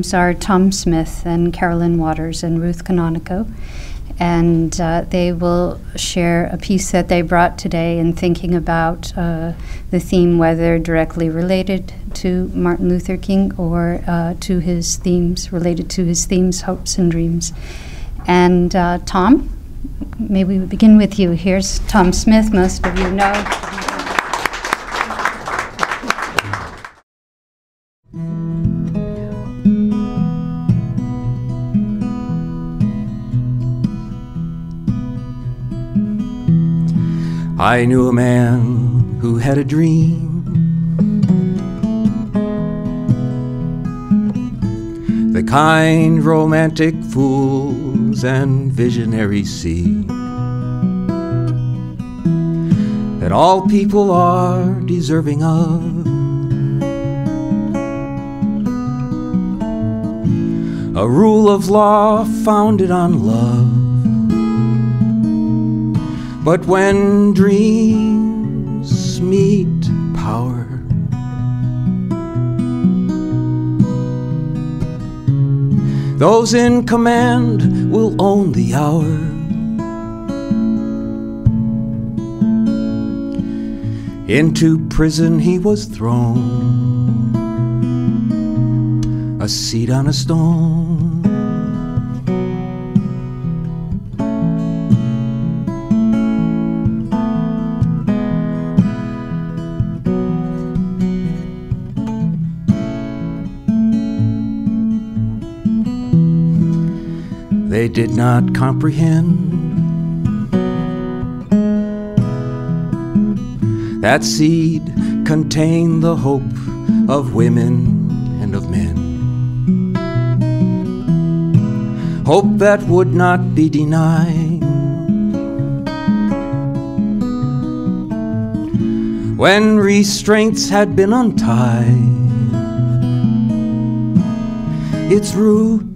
Names are Tom Smith and Carolyn Waters and Ruth Cannonico. And uh, they will share a piece that they brought today in thinking about uh, the theme, whether directly related to Martin Luther King or uh, to his themes, related to his themes, hopes, and dreams. And uh, Tom, maybe we begin with you. Here's Tom Smith, most of you know. I knew a man who had a dream. The kind romantic fools and visionaries see. That all people are deserving of. A rule of law founded on love but when dreams meet power, those in command will own the hour. Into prison he was thrown, a seat on a stone. They did not comprehend. That seed contained the hope of women and of men. Hope that would not be denied. When restraints had been untied, its root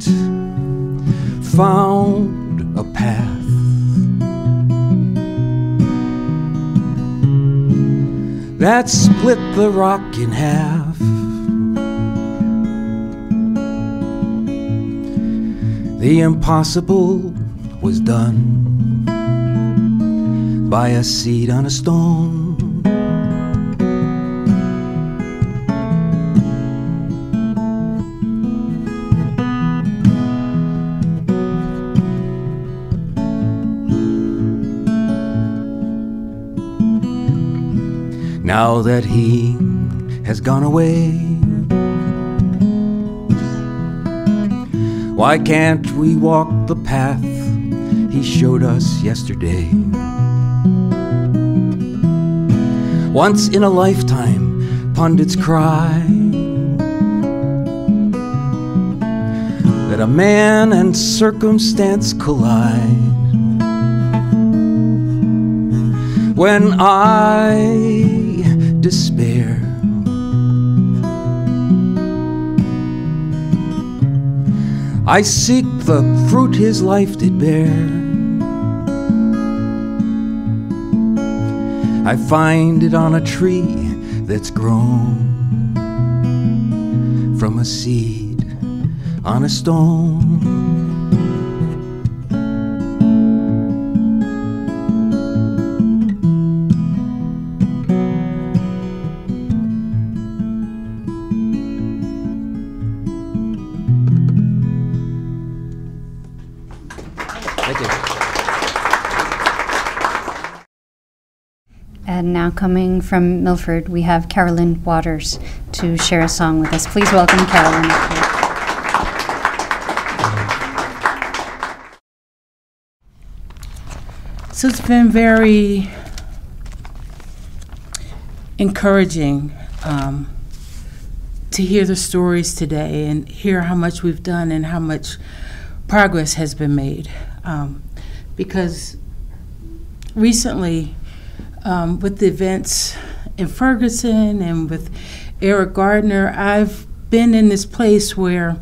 found a path. That split the rock in half. The impossible was done by a seed on a stone. Now that he has gone away. Why can't we walk the path he showed us yesterday? Once in a lifetime, pundits cry that a man and circumstance collide. When I despair. I seek the fruit his life did bear. I find it on a tree that's grown from a seed on a stone. And now, coming from Milford, we have Carolyn Waters to share a song with us. Please welcome Carolyn. So it's been very encouraging um, to hear the stories today and hear how much we've done and how much progress has been made. Um, because recently, um, with the events in Ferguson and with Eric Gardner, I've been in this place where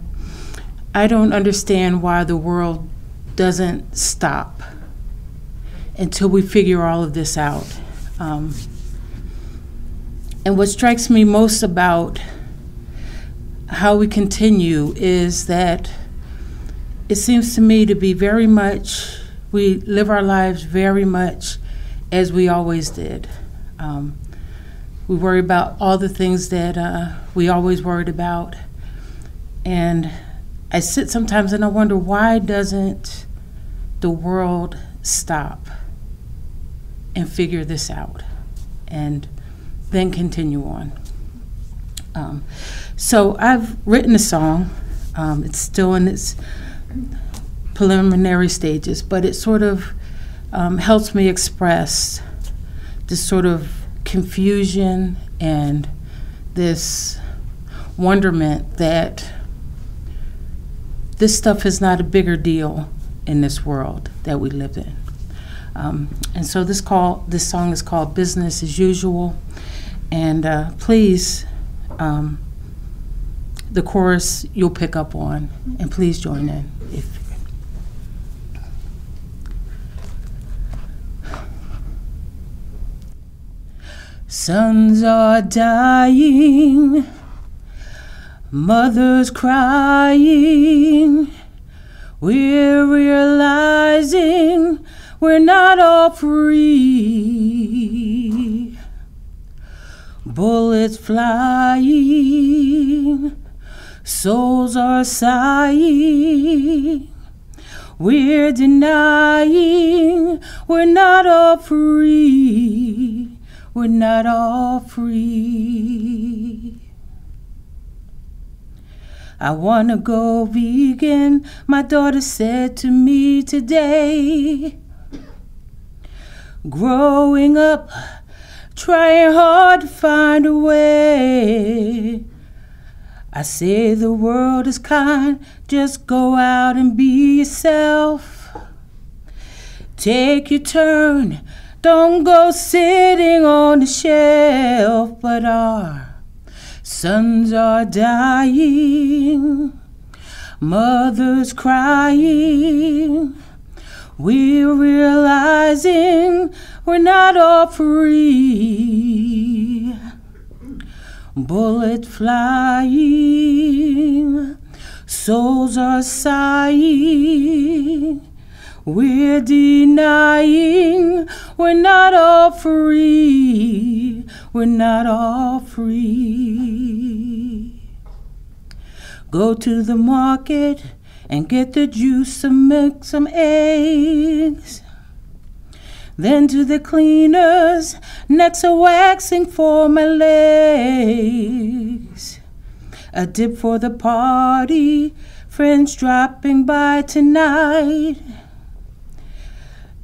I don't understand why the world doesn't stop until we figure all of this out. Um, and what strikes me most about how we continue is that it seems to me to be very much, we live our lives very much as we always did. Um, we worry about all the things that uh, we always worried about. And I sit sometimes and I wonder why doesn't the world stop and figure this out and then continue on? Um, so I've written a song. Um, it's still in its preliminary stages, but it sort of um, helps me express this sort of confusion and this wonderment that this stuff is not a bigger deal in this world that we live in. Um, and so this call, this song is called "Business as Usual," and uh, please, um, the chorus you'll pick up on, and please join in if Sons are dying, mothers crying. We're realizing we're not all free. Bullets flying, souls are sighing. We're denying we're not all free we're not all free. I wanna go vegan, my daughter said to me today. Growing up, trying hard to find a way. I say the world is kind, just go out and be yourself. Take your turn, don't go sitting on the shelf, but our sons are dying, mothers crying. We're realizing we're not all free. Bullet flying, souls are sighing. We're denying we're not all free. We're not all free. Go to the market and get the juice, some milk, some eggs. Then to the cleaners, next a waxing for my legs. A dip for the party, friends dropping by tonight.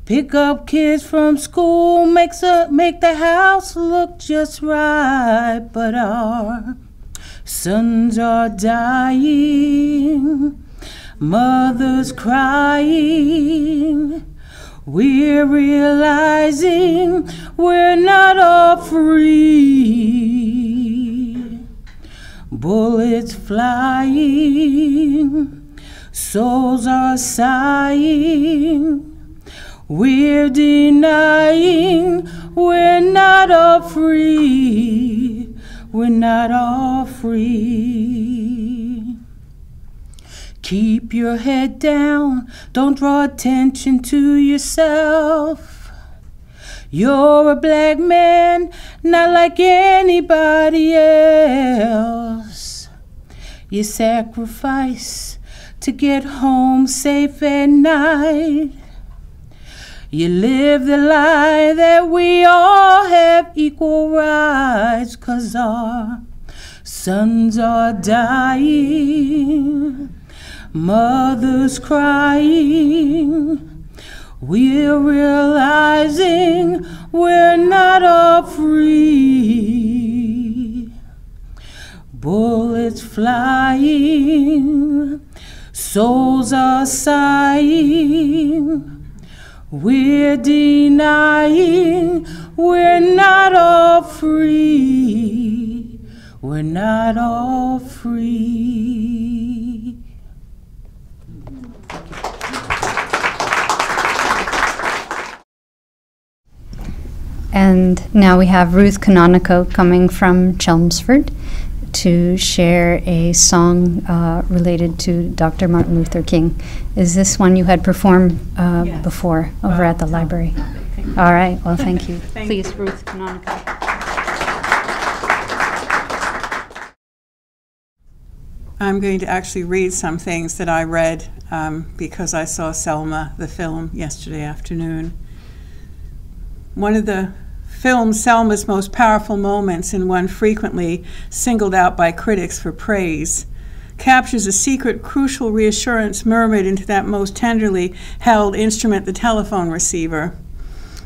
Pick up kids from school, makes a, make the house look just right, but our sons are dying, mothers crying. We're realizing we're not all free. Bullets flying, souls are sighing. We're denying we're not all free. We're not all free. Keep your head down, don't draw attention to yourself. You're a black man, not like anybody else. You sacrifice to get home safe at night. You live the lie that we all have equal rights, cause our sons are dying, mothers crying. We're realizing we're not all free. Bullets flying, souls are sighing. We're denying we're not all free. We're not all free. And now we have Ruth Cannonico coming from Chelmsford to share a song uh, related to Dr. Martin Luther King. Is this one you had performed uh, Yes. before over at the library? Thank you. All right, well, thank you. Thank Please, Ruth Cannonico. I'm going to actually read some things that I read um, because I saw Selma, the film, yesterday afternoon. One of the film Selma's most powerful moments, and one frequently singled out by critics for praise, captures a secret, crucial reassurance murmured into that most tenderly held instrument, the telephone receiver.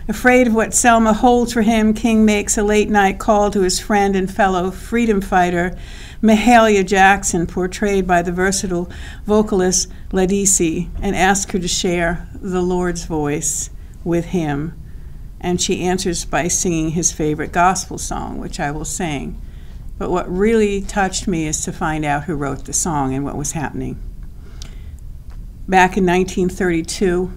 Afraid of what Selma holds for him, King makes a late night call to his friend and fellow freedom fighter, Mahalia Jackson, portrayed by the versatile vocalist Ledisi, and asks her to share the Lord's voice with him. And she answers by singing his favorite gospel song, which I will sing. But what really touched me is to find out who wrote the song and what was happening. Back in 1932,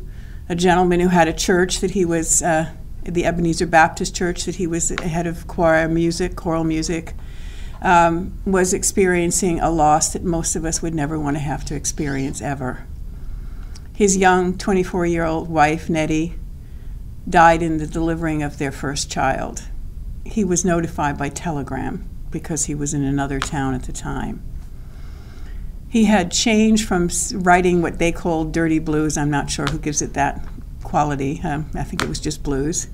a gentleman who had a church that he was, uh, the Ebenezer Baptist Church, that he was head of choir music, choral music, um, was experiencing a loss that most of us would never want to have to experience ever. His young 24 year old wife, Nettie, died in the delivering of their first child. He was notified by telegram because he was in another town at the time. He had changed from writing what they called dirty blues. I'm not sure who gives it that quality. Um, I think it was just blues.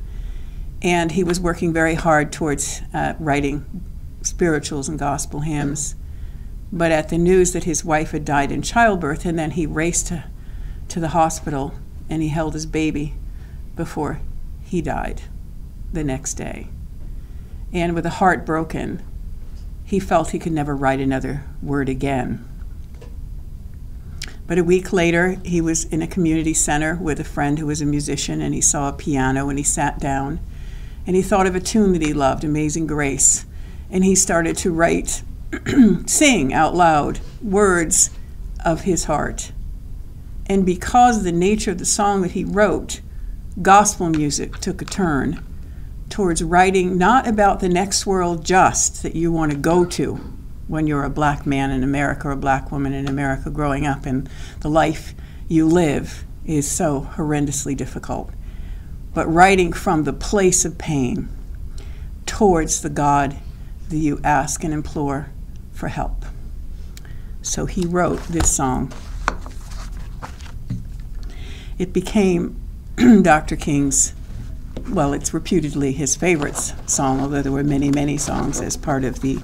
And he was working very hard towards uh, writing spirituals and gospel hymns. But at the news that his wife had died in childbirth, and then he raced to, to the hospital and he held his baby before he died the next day. And with a heart broken, he felt he could never write another word again. But a week later, he was in a community center with a friend who was a musician, and he saw a piano and he sat down and he thought of a tune that he loved, Amazing Grace. And he started to write, sing out loud words of his heart. And because the nature of the song that he wrote, gospel music took a turn towards writing not about the next world just that you want to go to when you're a black man in America or a black woman in America growing up and the life you live is so horrendously difficult, but writing from the place of pain towards the God that you ask and implore for help. So he wrote this song. It became Dr. King's, well, it's reputedly his favorite song, although there were many, many songs as part of the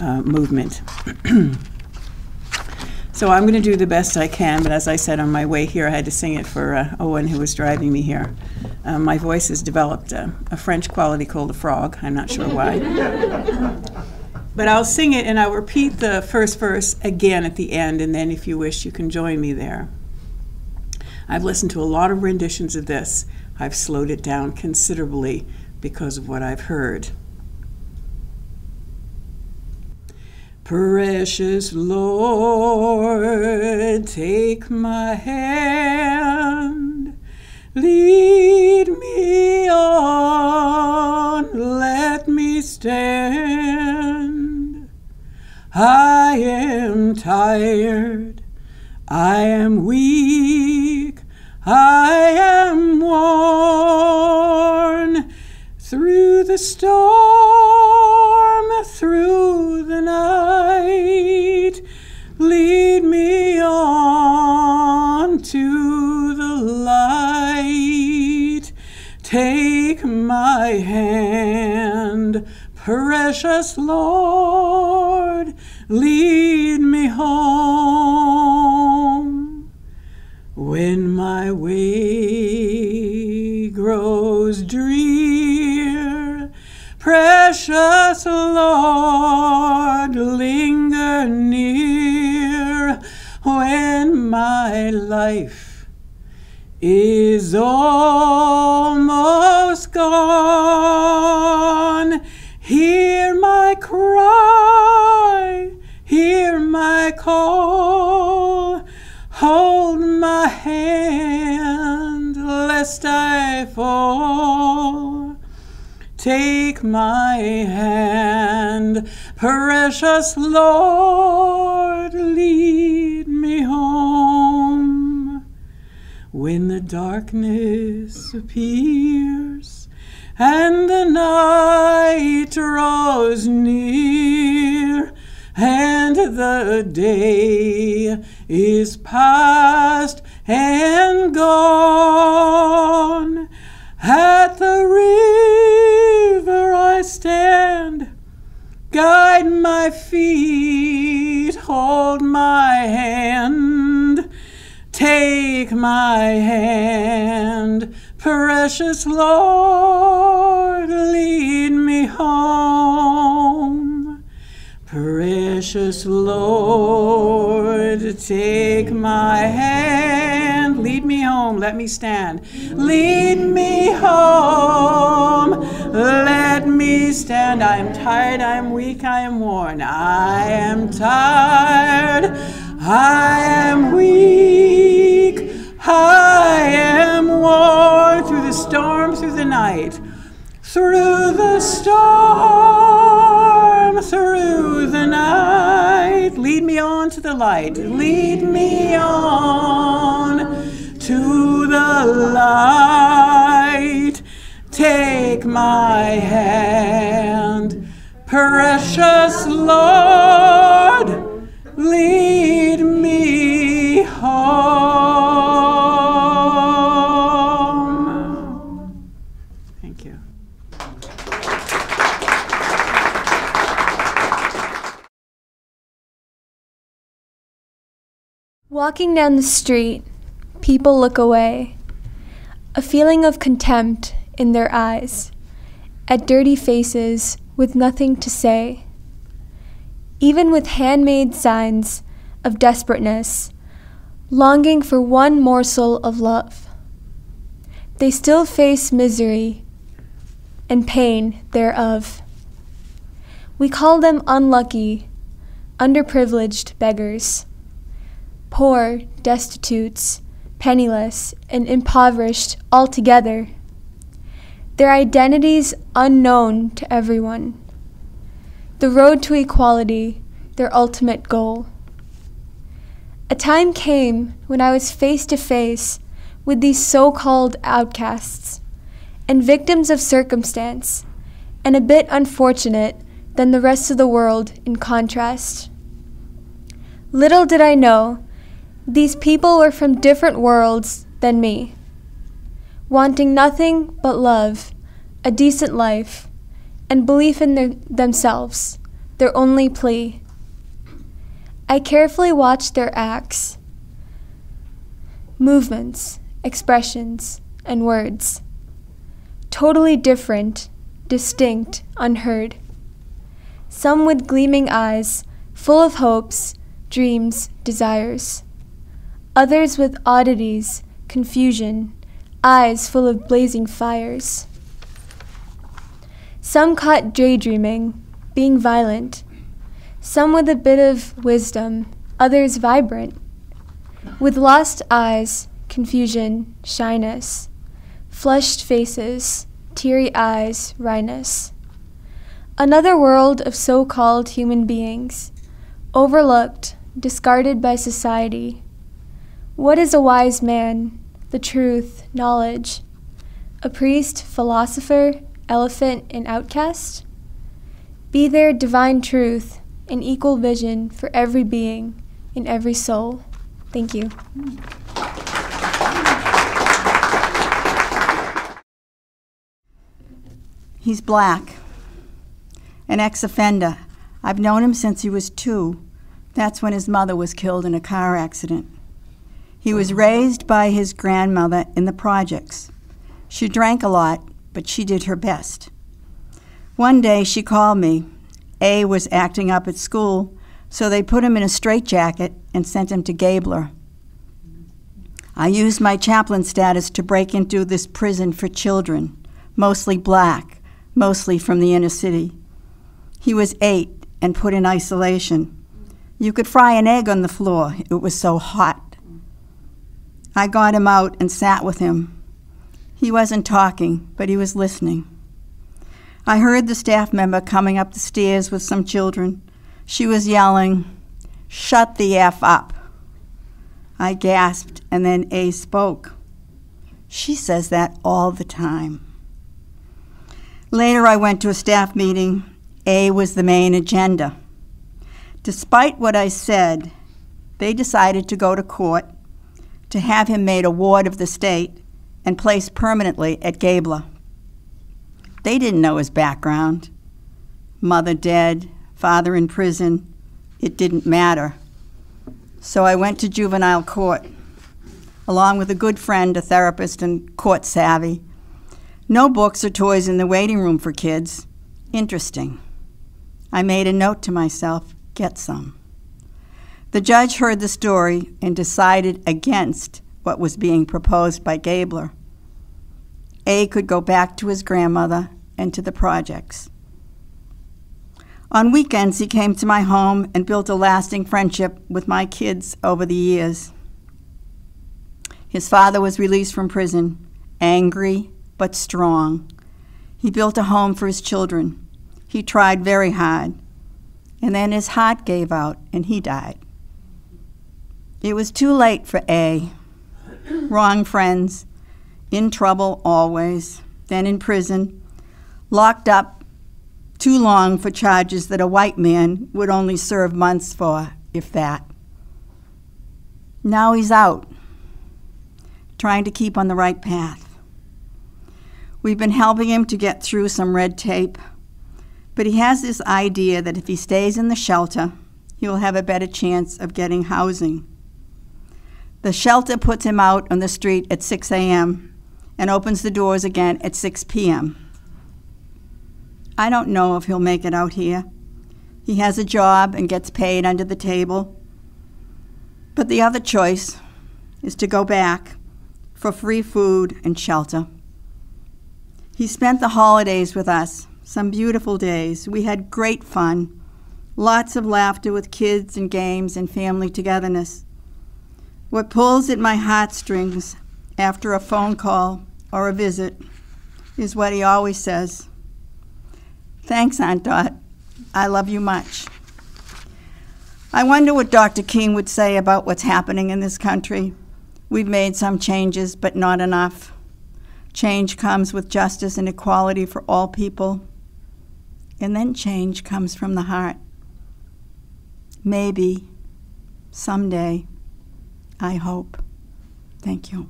uh, movement. so I'm going to do the best I can, but as I said on my way here, I had to sing it for uh, Owen, who was driving me here. Uh, my voice has developed uh, a French quality called a frog. I'm not sure why. but I'll sing it and I'll repeat the first verse again at the end, and then if you wish, you can join me there. I've listened to a lot of renditions of this. I've slowed it down considerably because of what I've heard. Precious Lord, take my hand, lead me on, let me stand. I am tired, I am weak, I am worn through the storm, through the night. Lead me on to the light. Take my hand, precious Lord, lead me home. When my way grows drear, precious Lord, linger near. When my life is almost gone, take my hand. Precious Lord, lead me home. When the darkness appears and the night draws near, and the day is past and gone. At the river I stand, guide my feet, hold my hand, take my hand, precious Lord, lead me home. Precious Lord, take my hand, lead me home, let me stand. Lead me home, let me stand. I am tired, I am weak, I am worn. I am tired, I am weak, I am worn through the storm, through the night. Through the storm, through the night, lead me on to the light. Lead me on to the light. Take my hand, precious Lord, lead me home. Thank you. Walking down the street, people look away, a feeling of contempt in their eyes, at dirty faces with nothing to say. Even with handmade signs of desperateness, longing for one morsel of love, they still face misery and pain thereof. We call them unlucky, underprivileged beggars poor, destitutes, penniless, and impoverished altogether. Their identities unknown to everyone. The road to equality, their ultimate goal. A time came when I was face to face with these so called outcasts and victims of circumstance, and a bit unfortunate than the rest of the world in contrast. Little did I know these people were from different worlds than me, wanting nothing but love, a decent life, and belief in their, themselves, their only plea. I carefully watched their acts, movements, expressions, and words. Totally different, distinct, unheard. Some with gleaming eyes, full of hopes, dreams, desires others with oddities, confusion, eyes full of blazing fires. Some caught daydreaming, being violent, some with a bit of wisdom, others vibrant, with lost eyes, confusion, shyness, flushed faces, teary eyes, wryness. Another world of so called human beings, overlooked, discarded by society what is a wise man? The truth, knowledge. A priest, philosopher, elephant, and outcast? Be there divine truth and equal vision for every being in every soul. Thank you. He's black, an ex offender. I've known him since he was two. That's when his mother was killed in a car accident. He was raised by his grandmother in the projects. She drank a lot, but she did her best. One day she called me. A was acting up at school, so they put him in a straitjacket and sent him to Gaebler. I used my chaplain status to break into this prison for children, mostly black, mostly from the inner city. He was eight and put in isolation. You could fry an egg on the floor, it was so hot. I got him out and sat with him. He wasn't talking, but he was listening. I heard the staff member coming up the stairs with some children. She was yelling, Shut the F up. I gasped, and then A spoke. She says that all the time. Later, I went to a staff meeting. A was the main agenda. Despite what I said, they decided to go to court to have him made a ward of the state and placed permanently at Gaebler. They didn't know his background mother dead, father in prison. It didn't matter. So I went to juvenile court, along with a good friend, a therapist, and court savvy. No books or toys in the waiting room for kids. Interesting. I made a note to myself get some. The judge heard the story and decided against what was being proposed by Gaebler. A could go back to his grandmother and to the projects. On weekends, he came to my home and built a lasting friendship with my kids over the years. His father was released from prison, angry but strong. He built a home for his children. He tried very hard. And then his heart gave out and he died. It was too late for A. Wrong friends, in trouble always, then in prison, locked up too long for charges that a white man would only serve months for, if that. Now he's out, trying to keep on the right path. We've been helping him to get through some red tape, but he has this idea that if he stays in the shelter, he will have a better chance of getting housing. The shelter puts him out on the street at 6 a.m. and opens the doors again at 6 p.m. I don't know if he'll make it out here. He has a job and gets paid under the table. But the other choice is to go back for free food and shelter. He spent the holidays with us, some beautiful days. We had great fun, lots of laughter with kids and games and family togetherness. What pulls at my heartstrings after a phone call or a visit is what he always says Thanks, Aunt Dot. I love you much. I wonder what Dr. King would say about what's happening in this country. We've made some changes, but not enough. Change comes with justice and equality for all people. And then change comes from the heart. Maybe, someday, I hope. Thank you.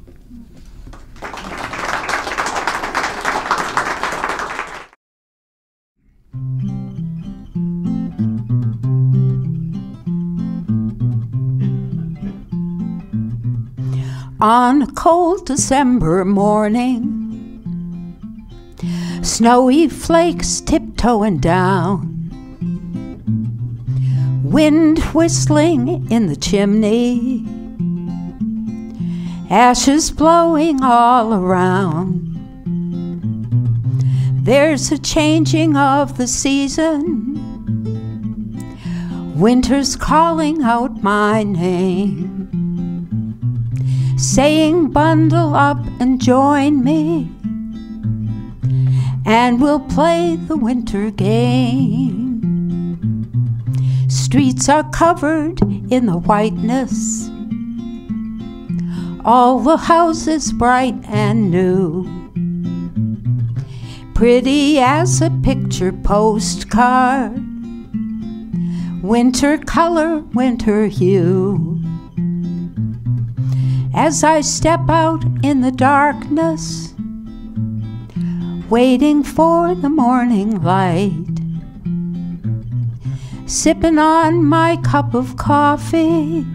On a cold December morning, snowy flakes tiptoeing down, wind whistling in the chimney ashes blowing all around. There's a changing of the season, winter's calling out my name, saying, Bundle up and join me, and we'll play the winter game. Streets are covered in the whiteness all the houses bright and new. Pretty as a picture postcard, winter color, winter hue. As I step out in the darkness, waiting for the morning light, sipping on my cup of coffee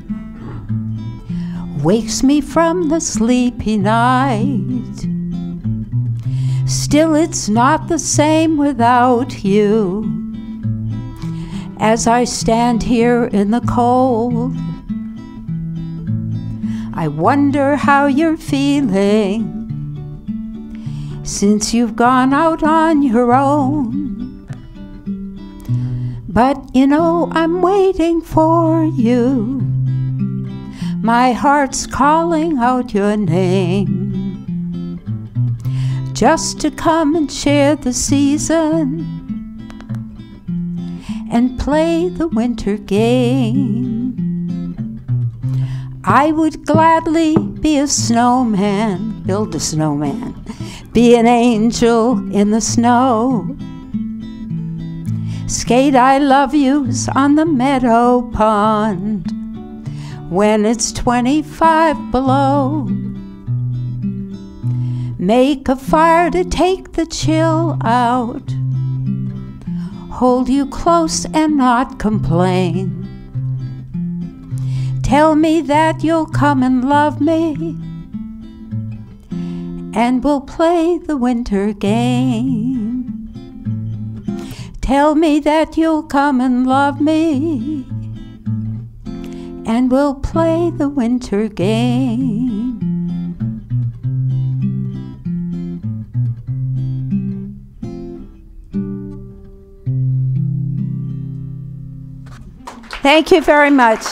wakes me from the sleepy night. Still, it's not the same without you. As I stand here in the cold, I wonder how you're feeling since you've gone out on your own. But you know, I'm waiting for you. My heart's calling out your name. just to come and share the season and play the winter game. I would gladly be a snowman, build a snowman, be an angel in the snow. Skate I love yous on the meadow pond when it's 25 below. Make a fire to take the chill out. Hold you close and not complain. Tell me that you'll come and love me, and we'll play the winter game. Tell me that you'll come and love me, and we'll play the winter game. Thank you very much.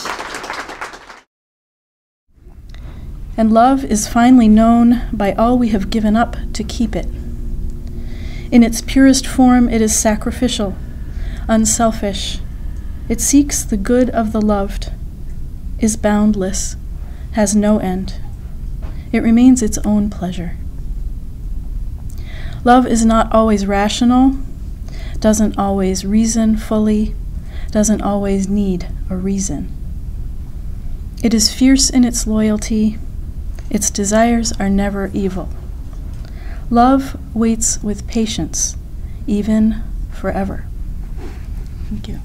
And love is finally known by all we have given up to keep it. In its purest form, it is sacrificial, unselfish. It seeks the good of the loved, is boundless, has no end. It remains its own pleasure. Love is not always rational, doesn't always reason fully, doesn't always need a reason. It is fierce in its loyalty, its desires are never evil. Love waits with patience, even forever. Thank you.